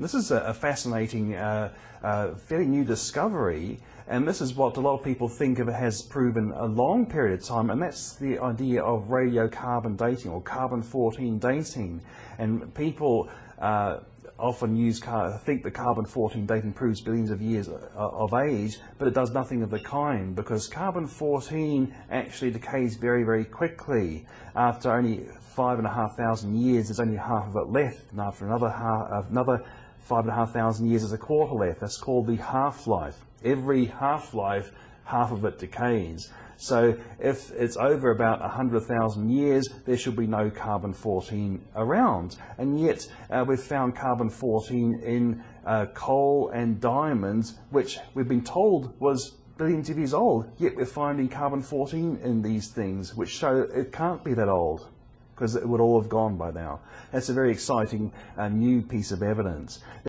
This is a, a fascinating, uh, uh, fairly new discovery, and this is what a lot of people think of has proven a long period of time, and that's the idea of radiocarbon dating or carbon-14 dating. And people uh, often use I think that carbon-14 dating proves billions of years uh, of age, but it does nothing of the kind because carbon-14 actually decays very, very quickly. After only five and a half thousand years, there's only half of it left, and after another half, another five and a half thousand years, there's a quarter left. That's called the half-life. Every half-life, half of it decays. So if it's over about 100,000 years, there should be no carbon-14 around. And yet uh, we've found carbon-14 in uh, coal and diamonds, which we've been told was billions of years old, yet we're finding carbon-14 in these things, which show it can't be that old because it would all have gone by now. That's a very exciting uh, new piece of evidence.